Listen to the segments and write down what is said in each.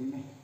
di me.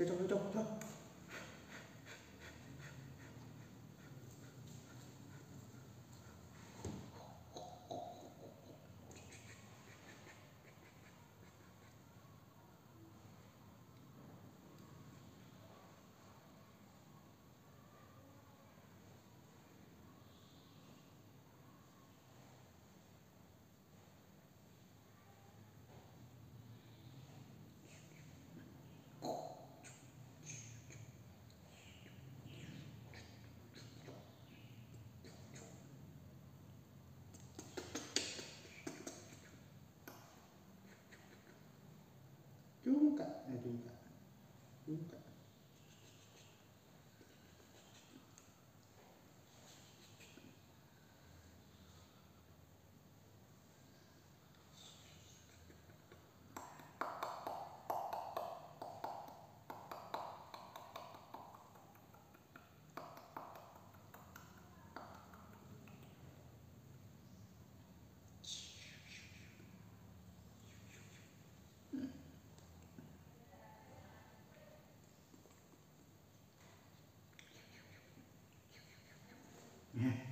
끄적끄적 탁 buka. Nah dibuka buka. Yeah.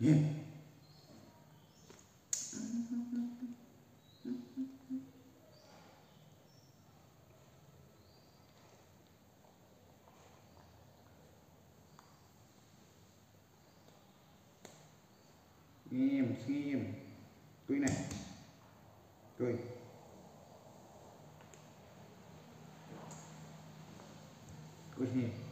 Nhìn Nghiêm, nghiêm. Này. Tui Tui nghiêm.